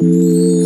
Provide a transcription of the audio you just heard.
Música